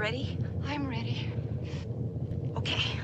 ready? I'm ready. Okay.